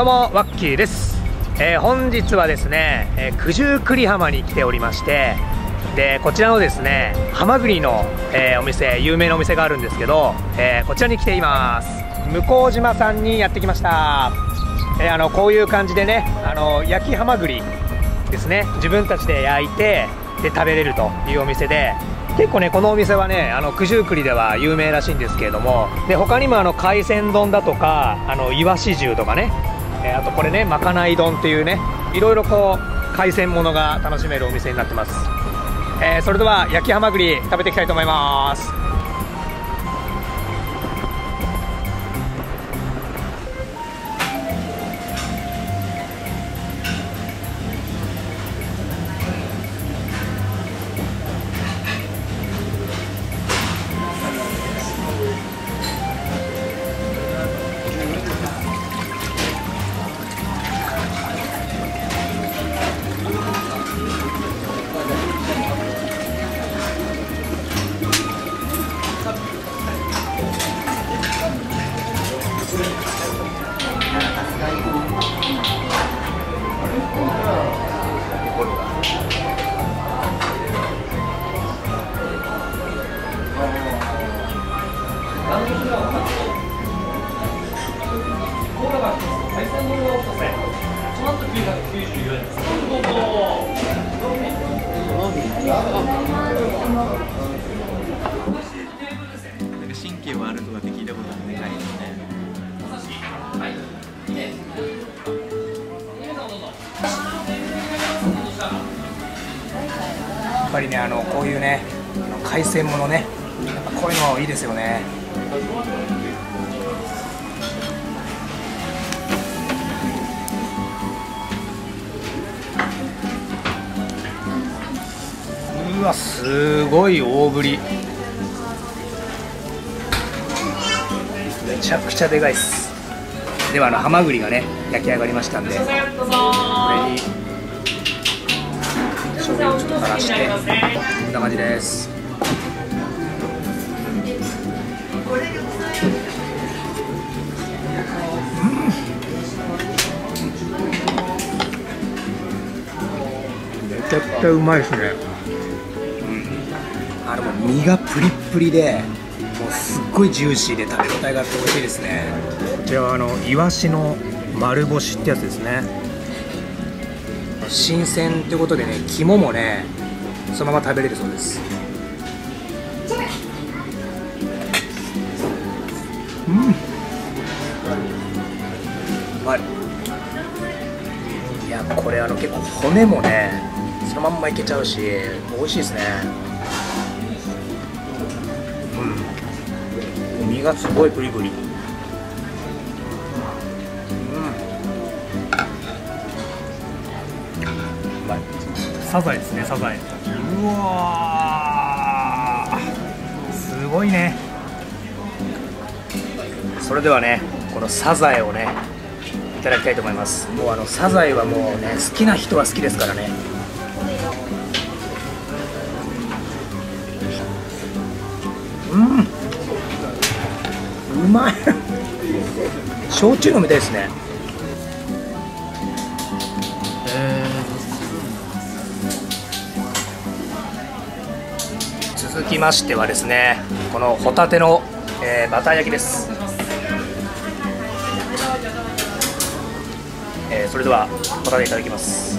どうもワッキーです、えー、本日はですね、えー、九十九里浜に来ておりましてでこちらのですねハマグリの、えー、お店有名なお店があるんですけど、えこちらに来ています。向島さんにやってきました、えあのこういう感じでねあの焼きハマグリですね。自分たちで焼いてで食べれるというお店で結構ねこのお店はねあの九十九里では有名らしいんですけれどもで他にもあの海鮮丼だとかあのイワシ重とかねえあとこれねまかない丼っていうねいろいろこう海鮮ものが楽しめるお店になってます、えー、それでは焼きハマグリ食べていきたいと思います。なんか神経はあるとかって聞いたことあるね、ガリのね。やっぱりね、あのこういうね、海鮮ものね、こういうのいいですよね。わすごい大ぶり。めちゃくちゃでかいっす。ではあのハマグリがね焼き上がりましたんでこれに醤油をちょっと垂らして。こんな感じです。めちゃくちゃうまいですね。身がプリップリでもうすっごいジューシーで食べ応えがあって美味しいですね。こちらはあのイワシの丸干しってやつですね。新鮮ってことでね肝もねそのまま食べれるそうです。うん。うまい。いやこれあの結構骨もねそのまんまいけちゃうし美味しいですね身がすごいプリプリ。うん。サザエですねサザエ。うわすごいね。それではねこのサザエをねいただきたいと思います。もうあのサザエはもうね好きな人は好きですからね。うん。まい焼酎飲みたいですね。続きましてはですねこのホタテの、えー、バター焼きです、えー、それではホタテいただきます。す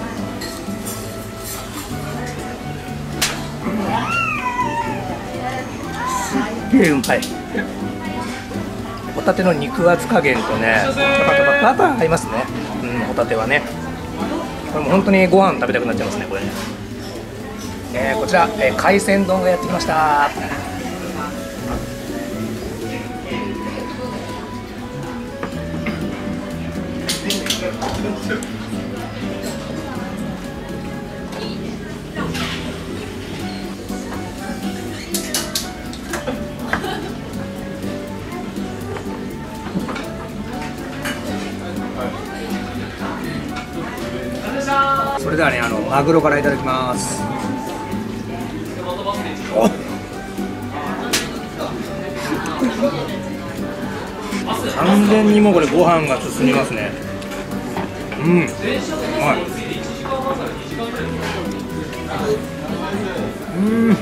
っげえうまい。ホタテの肉厚加減とねやっぱバター合いますね。うんホタテはね。これも本当にご飯食べたくなっちゃいますねこれね、えー、こちら、えー、海鮮丼がやってきました。ではねあのマグロからいただきます。完全にもうこれご飯が進みますね。うん。うまい。うん。う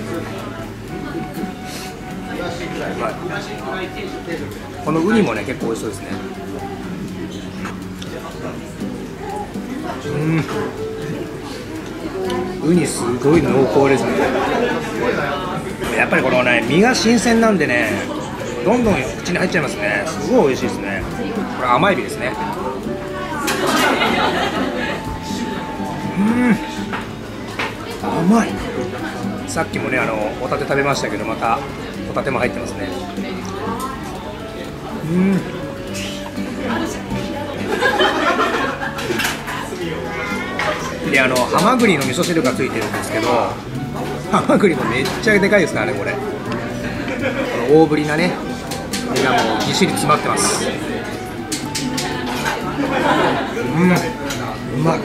まいこのウニもね結構美味しそうですね。うん。ウニすごい濃厚ですね。やっぱりこのね身が新鮮なんでねどんどん口に入っちゃいますね。すごい美味しいですね。これ甘エビですね。うん。甘い。さっきもねあのホタテ食べましたけどまたホタテも入ってますね。うん。であのハマグリの味噌汁がついてるんですけどハマグリもめっちゃでかいですからねこれ。この大ぶりなねこれがもうぎっしり詰まってます。うん。うまい。う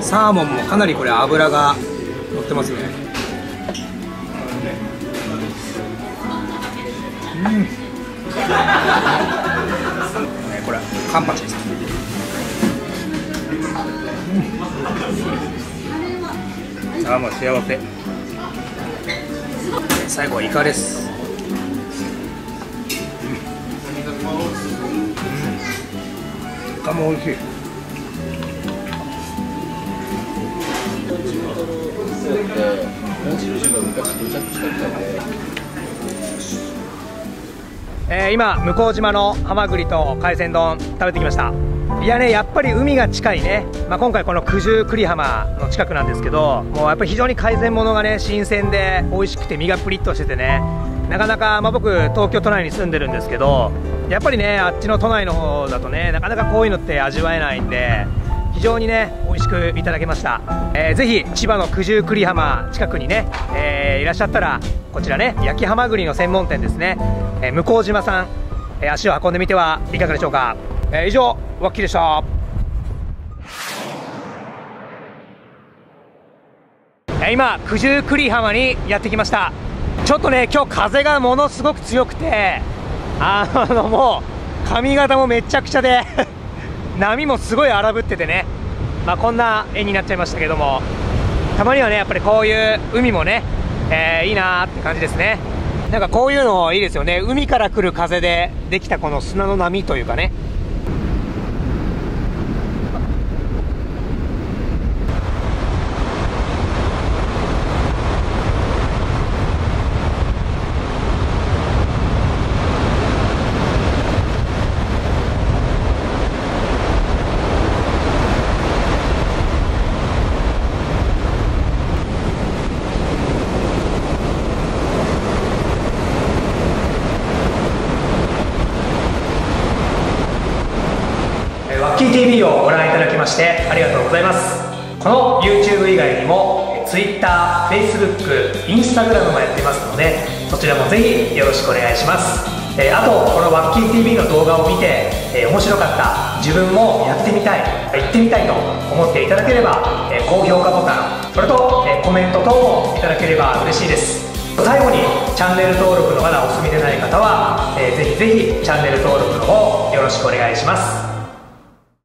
ん。サーモンもかなりこれ脂が乗ってますね。うん。これカンパチです。うん。サーモン幸せ。最後はイカです。イカも美味しい。えー今向島のハマグリと海鮮丼食べてきました。いやねやっぱり海が近いね、まあ、今回この九十九里浜の近くなんですけどもうやっぱり非常に海鮮物がね新鮮で美味しくて身がプリッとしててね。なかなか、まあ、僕東京都内に住んでるんですけどやっぱりねあっちの都内の方だとねなかなかこういうのって味わえないんで非常にね美味しくいただけました、えーぜひ千葉の九十九里浜近くにね、えーいらっしゃったらこちらね焼きハマグリの専門店ですね、えー向島さん、えー足を運んでみてはいかがでしょうか、えー以上ワッキーでした。今九十九里浜にやってきました。ちょっとね今日風がものすごく強くてあのもう髪型もめちゃくちゃで 波もすごい荒ぶっててね。まあこんな絵になっちゃいましたけども。たまにはねやっぱりこういう海もね、えーいいなーって感じですね。なんかこういうのいいですよね。海から来る風でできたこの砂の波というかね。ッキー TV をご覧いただきましてありがとうございます。この YouTube 以外にも Twitter、Facebook、Instagram もやっていますのでそちらもぜひよろしくお願いします。えあとこのワッキー TV の動画を見て、え面白かった自分もやってみたい行ってみたいと思っていただければ、え高評価ボタンそれと、えコメント等もいただければ嬉しいです。最後にチャンネル登録のまだお済みでない方は、えーぜひぜひチャンネル登録の方よろしくお願いします。